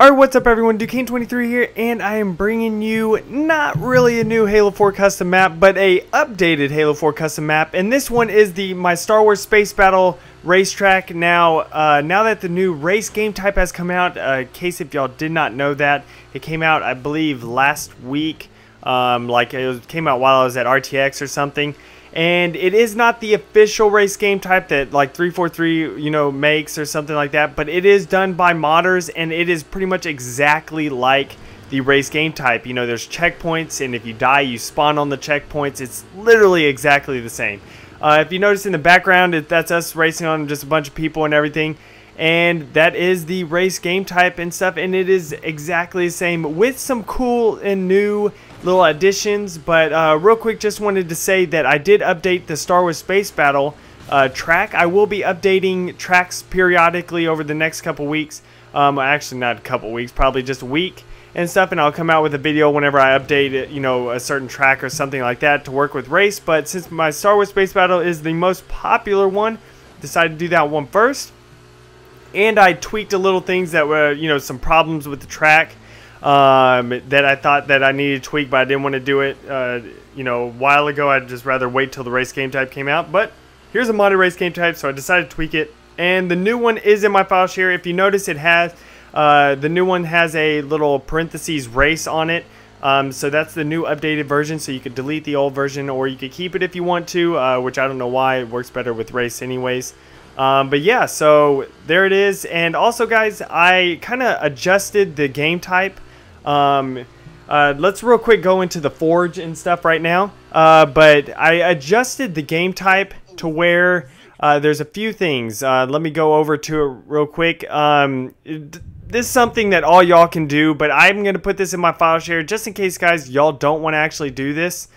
Alright, what's up everyone, Ducain23 here, and I am bringing you not really a new Halo 4 custom map, but a updated Halo 4 custom map, and this one is the my Star Wars Space Battle racetrack. Now, uh, now that the new race game type has come out, uh, in case if y'all did not know that, it came out, I believe, last week, um, like it came out while I was at RTX or something, and it is not the official race game type that like 343 you know makes or something like that but it is done by modders and it is pretty much exactly like the race game type. You know there's checkpoints and if you die you spawn on the checkpoints. It's literally exactly the same. Uh, if you notice in the background it, that's us racing on just a bunch of people and everything and that is the race game type and stuff and it is exactly the same with some cool and new little additions. But uh, real quick just wanted to say that I did update the Star Wars Space Battle uh, track. I will be updating tracks periodically over the next couple weeks. Um, actually not a couple weeks probably just a week and stuff and I'll come out with a video whenever I update it, you know a certain track or something like that to work with race. But since my Star Wars Space Battle is the most popular one decided to do that one first and I tweaked a little things that were, you know, some problems with the track um, that I thought that I needed to tweak, but I didn't want to do it, uh, you know, a while ago. I'd just rather wait till the race game type came out. But here's a modded race game type, so I decided to tweak it. And the new one is in my file share. If you notice, it has uh, the new one has a little parentheses race on it. Um, so that's the new updated version. So you could delete the old version, or you could keep it if you want to, uh, which I don't know why. It works better with race, anyways. Um, but yeah, so there it is. And also, guys, I kind of adjusted the game type. Um, uh, let's real quick go into the Forge and stuff right now. Uh, but I adjusted the game type to where uh, there's a few things. Uh, let me go over to it real quick. Um, this is something that all y'all can do, but I'm going to put this in my file share just in case, guys, y'all don't want to actually do this.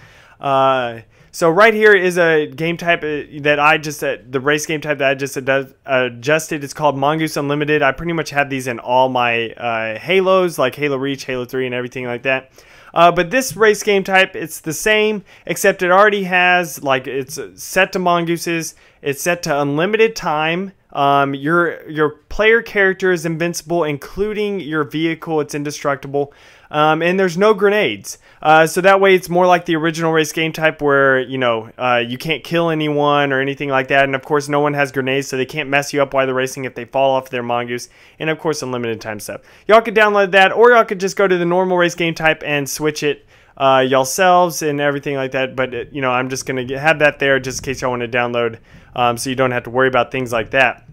So right here is a game type uh, that I just, uh, the race game type that I just adjusted. It's called Mongoose Unlimited. I pretty much have these in all my uh, Halos, like Halo Reach, Halo 3, and everything like that. Uh, but this race game type, it's the same, except it already has, like, it's set to mongooses. It's set to unlimited time. Um, your your player character is invincible, including your vehicle. It's indestructible. Um, and there's no grenades. Uh, so that way it's more like the original race game type where, you know, uh, you can't kill anyone or anything like that. And of course, no one has grenades, so they can't mess you up while they're racing if they fall off their mongoose. And of course, unlimited time stuff. Y'all could download that, or y'all could just go to the normal race game type and switch it uh, yourselves and everything like that. But, it, you know, I'm just to have that there just in case y'all want to download um, so you don't have to worry about things like that.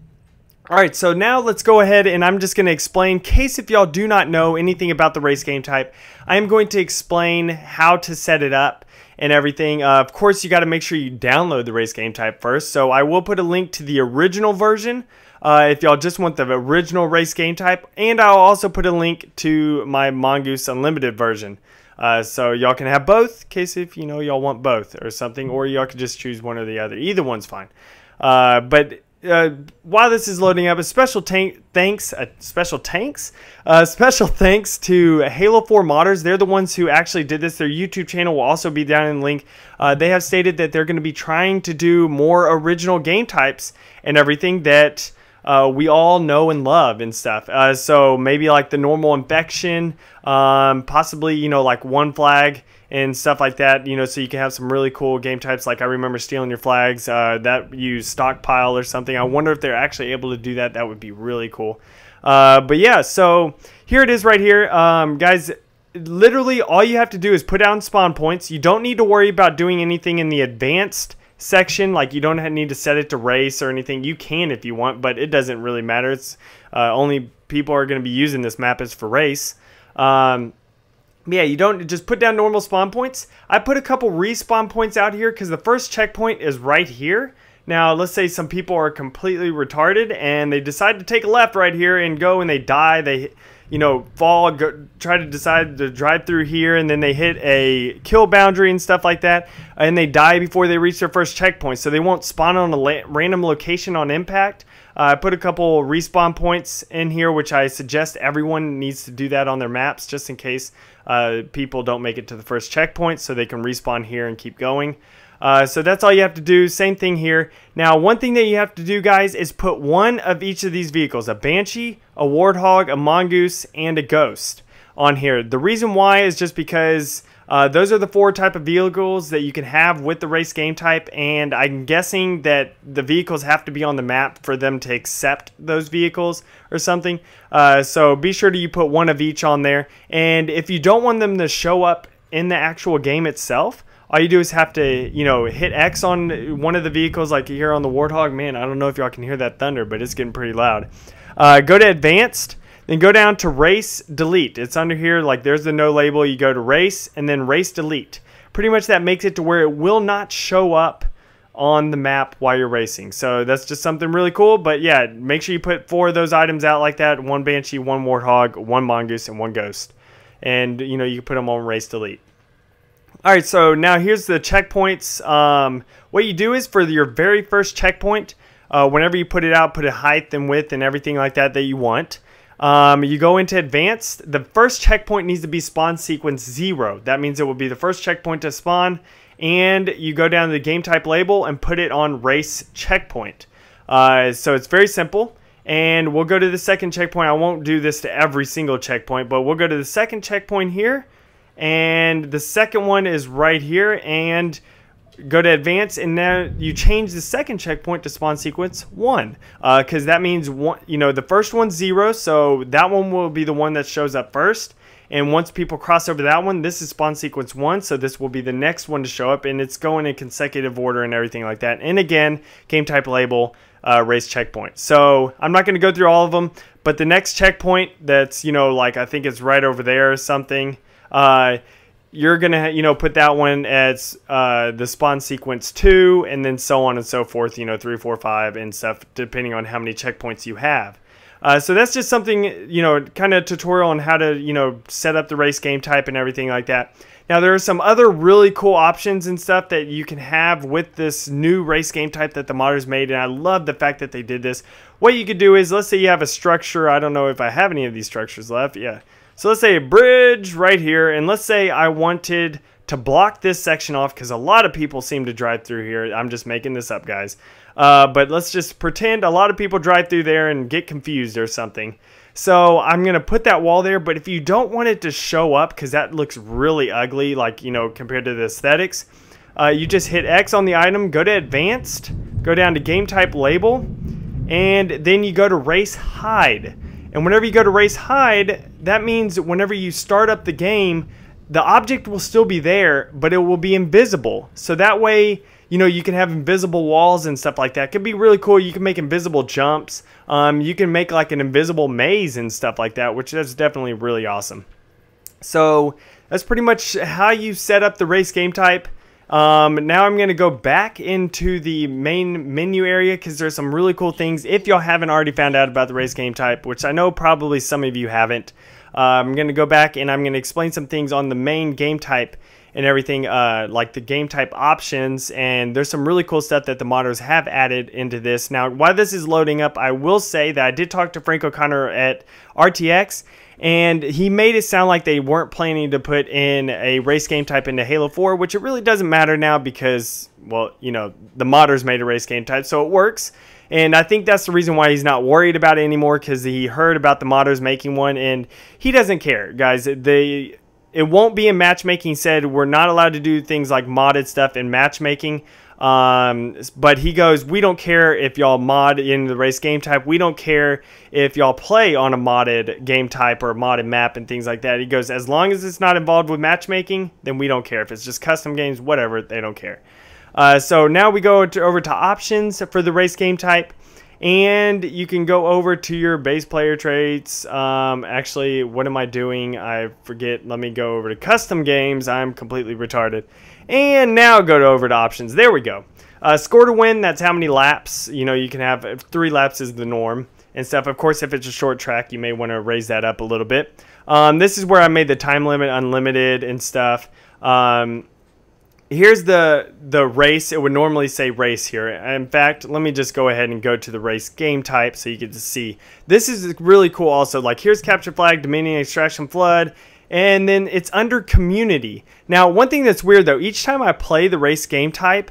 Alright, so now let's go ahead and I'm just going to explain, case if y'all do not know anything about the race game type, I am going to explain how to set it up and everything. Uh, of course, you got to make sure you download the race game type first, so I will put a link to the original version uh, if y'all just want the original race game type, and I'll also put a link to my Mongoose Unlimited version. Uh, so y'all can have both, case if you know y'all want both or something, or y'all can just choose one or the other. Either one's fine. Uh, but uh, while this is loading up, a special tank thanks, a special tanks, uh, special thanks to Halo 4 modders. They're the ones who actually did this. Their YouTube channel will also be down in the link. Uh, they have stated that they're going to be trying to do more original game types and everything that uh, we all know and love and stuff. Uh, so maybe like the normal infection, um, possibly you know like one flag and stuff like that. You know, so you can have some really cool game types. Like I remember stealing your flags. Uh, that use stockpile or something. I wonder if they're actually able to do that. That would be really cool. Uh, but yeah, so here it is right here, um, guys. Literally, all you have to do is put down spawn points. You don't need to worry about doing anything in the advanced section. Like you don't need to set it to race or anything. You can if you want, but it doesn't really matter. It's uh, only people are going to be using this map is for race. Um, yeah, you don't just put down normal spawn points. I put a couple respawn points out here because the first checkpoint is right here. Now, let's say some people are completely retarded and they decide to take a left right here and go and they die. They, you know, fall, go, try to decide to drive through here and then they hit a kill boundary and stuff like that. And they die before they reach their first checkpoint. So they won't spawn on a random location on impact. Uh, I put a couple respawn points in here, which I suggest everyone needs to do that on their maps just in case uh, people don't make it to the first checkpoint so they can respawn here and keep going. Uh, so that's all you have to do. Same thing here. Now, one thing that you have to do, guys, is put one of each of these vehicles, a Banshee, a Warthog, a Mongoose, and a Ghost on here. The reason why is just because uh, those are the four type of vehicles that you can have with the race game type, and I'm guessing that the vehicles have to be on the map for them to accept those vehicles or something. Uh, so be sure to you put one of each on there, and if you don't want them to show up in the actual game itself, all you do is have to, you know, hit X on one of the vehicles, like here on the Warthog. Man, I don't know if y'all can hear that thunder, but it's getting pretty loud. Uh, go to Advanced then go down to race delete. It's under here, like there's the no label. You go to race and then race delete. Pretty much that makes it to where it will not show up on the map while you're racing. So that's just something really cool. But yeah, make sure you put four of those items out like that. One Banshee, one Warthog, one Mongoose, and one Ghost. And, you know, you can put them on race delete. All right, so now here's the checkpoints. Um, what you do is for your very first checkpoint, uh, whenever you put it out, put a height and width and everything like that that you want. Um, you go into advanced. The first checkpoint needs to be spawn sequence zero. That means it will be the first checkpoint to spawn. And you go down to the game type label and put it on race checkpoint. Uh, so it's very simple. And we'll go to the second checkpoint. I won't do this to every single checkpoint, but we'll go to the second checkpoint here. And the second one is right here. And go to advance and now you change the second checkpoint to spawn sequence one because uh, that means one you know the first one's zero so that one will be the one that shows up first. And once people cross over that one this is spawn sequence one so this will be the next one to show up and it's going in consecutive order and everything like that. And again game type label uh, race checkpoint. So i'm not going to go through all of them but the next checkpoint that's you know like i think it's right over there or something uh, you're gonna you know put that one as uh, the spawn sequence two, and then so on and so forth. You know, three, four, five, and stuff, depending on how many checkpoints you have. Uh, so that's just something you know, kind of tutorial on how to you know set up the race game type and everything like that. Now there are some other really cool options and stuff that you can have with this new race game type that the modders made, and I love the fact that they did this. What you could do is, let's say you have a structure. I don't know if I have any of these structures left. Yeah. So let's say a bridge right here, and let's say I wanted to block this section off because a lot of people seem to drive through here. I'm just making this up, guys. Uh, but let's just pretend a lot of people drive through there and get confused or something. So I'm going to put that wall there, but if you don't want it to show up because that looks really ugly, like, you know, compared to the aesthetics, uh, you just hit X on the item, go to advanced, go down to game type label, and then you go to race hide. And whenever you go to race hide, that means whenever you start up the game, the object will still be there, but it will be invisible. So that way, you know, you can have invisible walls and stuff like that. It could be really cool. You can make invisible jumps. Um, you can make like an invisible maze and stuff like that, which is definitely really awesome. So that's pretty much how you set up the race game type. Um, now I'm going to go back into the main menu area because there's some really cool things. If y'all haven't already found out about the race game type, which I know probably some of you haven't, uh, I'm going to go back and I'm going to explain some things on the main game type and everything, uh, like the game type options. And there's some really cool stuff that the modders have added into this. Now, while this is loading up, I will say that I did talk to Frank O'Connor at RTX and he made it sound like they weren't planning to put in a race game type into Halo 4, which it really doesn't matter now because, well, you know, the modders made a race game type, so it works. And I think that's the reason why he's not worried about it anymore because he heard about the modders making one and he doesn't care, guys. They it won't be in matchmaking said we're not allowed to do things like modded stuff in matchmaking um, but he goes, we don't care if y'all mod in the race game type. We don't care if y'all play on a modded game type or modded map and things like that. He goes, as long as it's not involved with matchmaking, then we don't care. If it's just custom games, whatever, they don't care. Uh, so now we go to, over to options for the race game type. And you can go over to your base player traits. Um, actually, what am I doing? I forget. Let me go over to custom games. I'm completely retarded. And now go to over to options. There we go. Uh, score to win, that's how many laps. You know, you can have three laps is the norm and stuff. Of course, if it's a short track, you may want to raise that up a little bit. Um, this is where I made the time limit unlimited and stuff. Um, here's the the race. It would normally say race here. In fact, let me just go ahead and go to the race game type so you get to see. This is really cool also. Like here's capture flag, dominion, extraction, flood, and then it's under community. Now, one thing that's weird though, each time I play the race game type,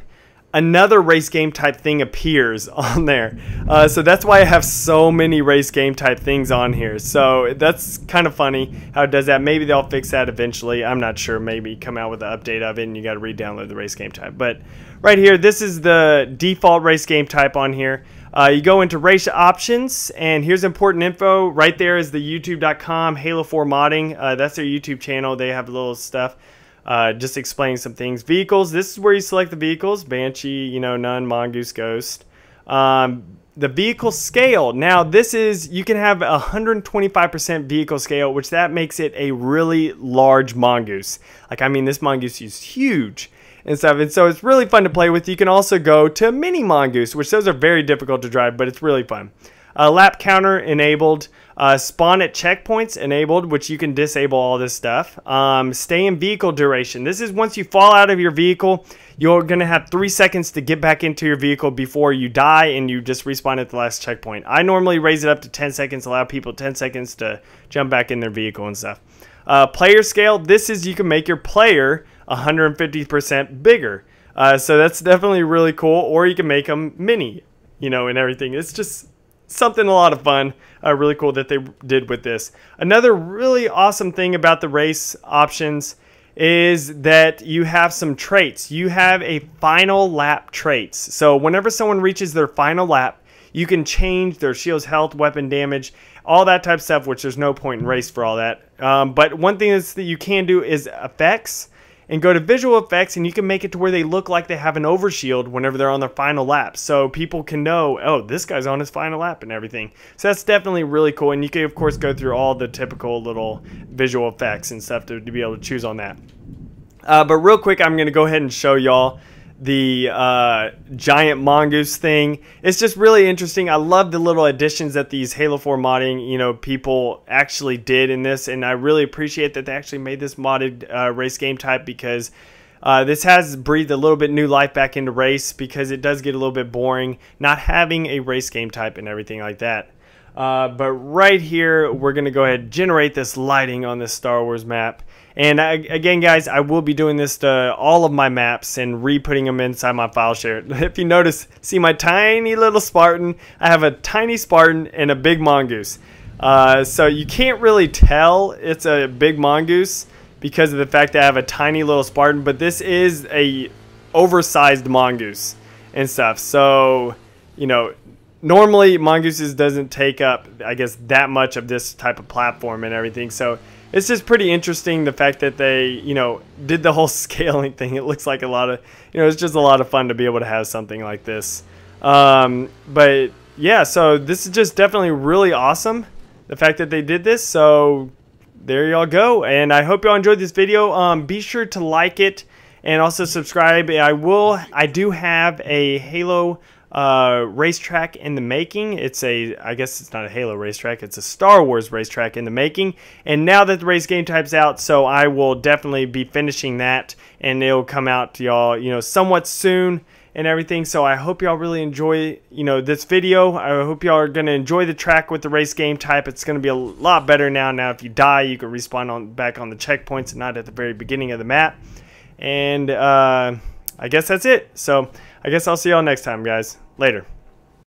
another race game type thing appears on there. Uh, so that's why I have so many race game type things on here. So that's kind of funny how it does that. Maybe they'll fix that eventually. I'm not sure. Maybe come out with an update of it and you got to re-download the race game type. But right here, this is the default race game type on here. Uh, you go into race options, and here's important info. Right there is the youtube.com Halo 4 modding. Uh, that's their YouTube channel. They have little stuff uh, just explaining some things. Vehicles, this is where you select the vehicles. Banshee, you know, none, Mongoose, Ghost. Um, the vehicle scale. Now, this is, you can have 125% vehicle scale, which that makes it a really large Mongoose. Like, I mean, this Mongoose is huge and stuff. And so it's really fun to play with. You can also go to mini mongoose, which those are very difficult to drive, but it's really fun. Uh, lap counter enabled. Uh, spawn at checkpoints enabled, which you can disable all this stuff. Um, stay in vehicle duration. This is once you fall out of your vehicle, you're going to have three seconds to get back into your vehicle before you die and you just respawn at the last checkpoint. I normally raise it up to 10 seconds, allow people 10 seconds to jump back in their vehicle and stuff. Uh, player scale, this is you can make your player 150% bigger. Uh, so that's definitely really cool. Or you can make them mini, you know, and everything. It's just something a lot of fun. Uh, really cool that they did with this. Another really awesome thing about the race options is that you have some traits. You have a final lap traits. So whenever someone reaches their final lap, you can change their shield's health, weapon damage, all that type of stuff, which there's no point in race for all that. Um, but one thing that you can do is effects and go to visual effects and you can make it to where they look like they have an overshield whenever they're on their final lap. So people can know oh this guy's on his final lap and everything. So that's definitely really cool. And you can of course go through all the typical little visual effects and stuff to, to be able to choose on that. Uh, but real quick i'm going to go ahead and show y'all the uh, giant mongoose thing. It's just really interesting. I love the little additions that these Halo 4 modding, you know, people actually did in this, and I really appreciate that they actually made this modded uh, race game type because uh, this has breathed a little bit new life back into race because it does get a little bit boring not having a race game type and everything like that. Uh, but right here, we're going to go ahead and generate this lighting on this Star Wars map. And I, again, guys, I will be doing this to all of my maps and re-putting them inside my file share. If you notice, see my tiny little Spartan? I have a tiny Spartan and a big Mongoose. Uh, so you can't really tell it's a big Mongoose because of the fact that I have a tiny little Spartan, but this is a oversized Mongoose and stuff. So, you know, normally Mongooses doesn't take up, I guess, that much of this type of platform and everything. So it's just pretty interesting the fact that they, you know, did the whole scaling thing. It looks like a lot of, you know, it's just a lot of fun to be able to have something like this. Um, but yeah, so this is just definitely really awesome. The fact that they did this. So there y'all go. And I hope y'all enjoyed this video. Um, be sure to like it and also subscribe. I will, I do have a Halo uh, racetrack in the making. It's a, I guess it's not a Halo racetrack, it's a Star Wars racetrack in the making. And now that the race game type's out, so I will definitely be finishing that and it'll come out to y'all, you know, somewhat soon and everything. So I hope y'all really enjoy, you know, this video. I hope y'all are going to enjoy the track with the race game type. It's going to be a lot better now. Now, if you die, you can respawn on back on the checkpoints and not at the very beginning of the map. And uh, I guess that's it. So I guess I'll see y'all next time, guys. Later.